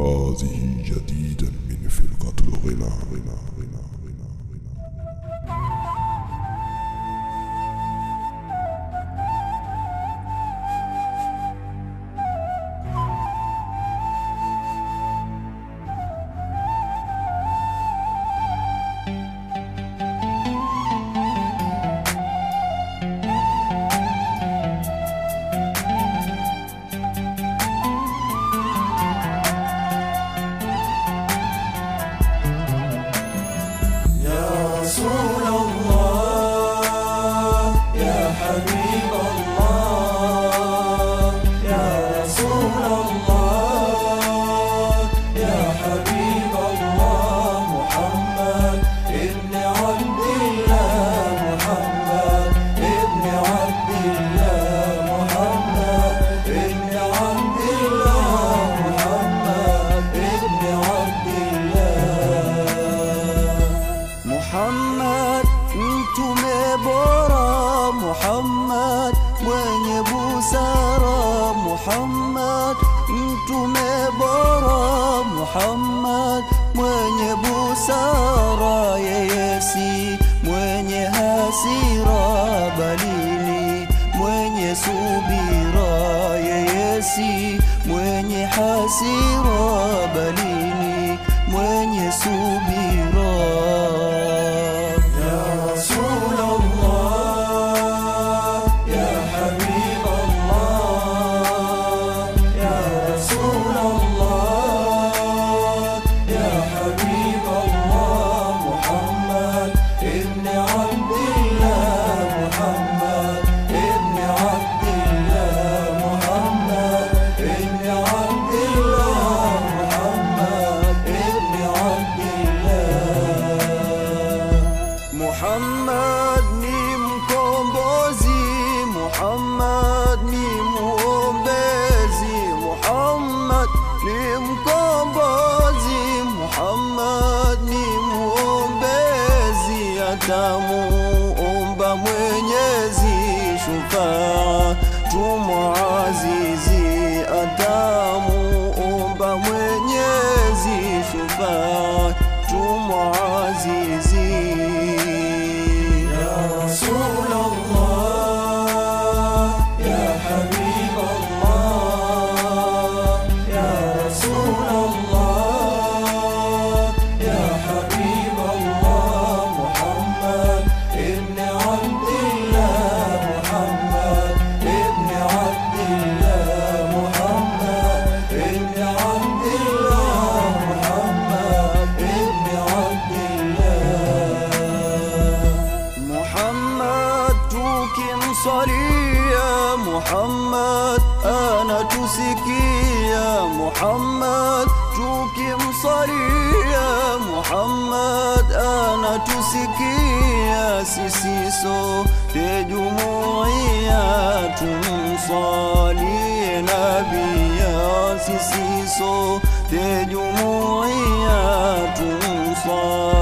هذه جديدا من فرقة الغنى غنى غنى Busara Muhammad mtume bora Muhammad mwenye busara yeye si mwenye hasira bali ni mwenye subira yeye si mwenye hasira bali ni mwenye subira ni mkombozi, Muhammad ni muombezi, atamuomba Mwenyezi shufaa tumuazizi, محمد أنا تسكي يا محمد جوكي مصري يا محمد أنا تسكي يا سيسيسو في جمعية تنصالي نبي يا سيسيسو في جمعية تنصالي